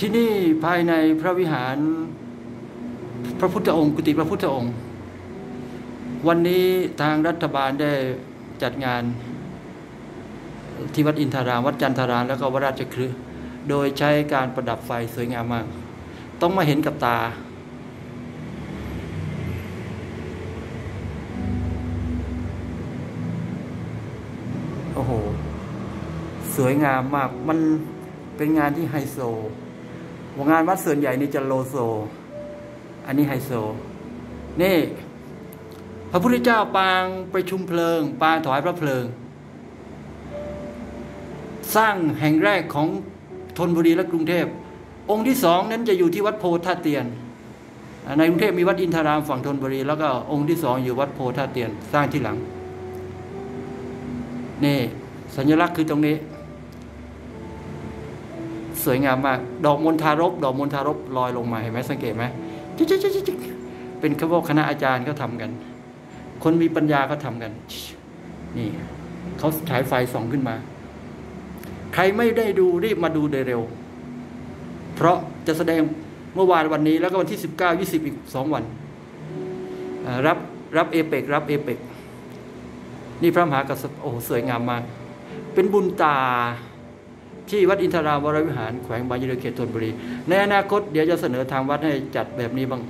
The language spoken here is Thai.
ที่นี่ภายในพระวิหาร พระพุทธองค์ กุฏิพระพุทธองค์ วันนี้ทางรัฐบาลได้จัดงานที่วัดอินทาราม วัดจันทาราม แล้วก็วัดราชคฤห์โดยใช้การประดับไฟสวยงามมาก ต้องมาเห็นกับตา โอ้โห สวยงามมาก มันเป็นงานที่ไฮโซ งานวัดส่วนใหญ่นี่จะโลโซ อันนี้ไฮโซ นี่ พระพุทธเจ้าปางประชุมเพลิง ปางถวายพระเพลิง สร้างแห่งแรกของธนบุรีและกรุงเทพ องค์ที่สองนั้นจะอยู่ที่วัดโพธาเตียน ในกรุงเทพมีวัดอินทารามฝั่งธนบุรี แล้วก็องค์ที่สองอยู่วัดโพธาเตียน สร้างที่หลัง นี่ สัญลักษณ์คือตรงนี้ สวยงามมาก ดอกมณฑารบดอกมณฑารบลอยลงมาเห็นไหมสังเกตไหมจิ๊กจิ๊กจิ๊กจิ๊กเป็นคำว่าคณะอาจารย์เขาทากัน คนมีปัญญาเขาทากัน นี่เขาฉายไฟส่องขึ้นมา ใครไม่ได้ดูรีบมาดูโดยเร็ว เพราะจะแสดงเมื่อวานวันนี้แล้วก็วันที่สิบเก้ายี่สิบอีกสองวัน รับรับเอเปกรับเอเปกนี่พระมหากษัตริย์โอ้สวยงามมาก เป็นบุญตา ที่วัดอินทรามวรวิหารแขวงบางยีเขตธนบุรี ในอนาคตเดี๋ยวจะเสนอทางวัดให้จัดแบบนี้บ้าง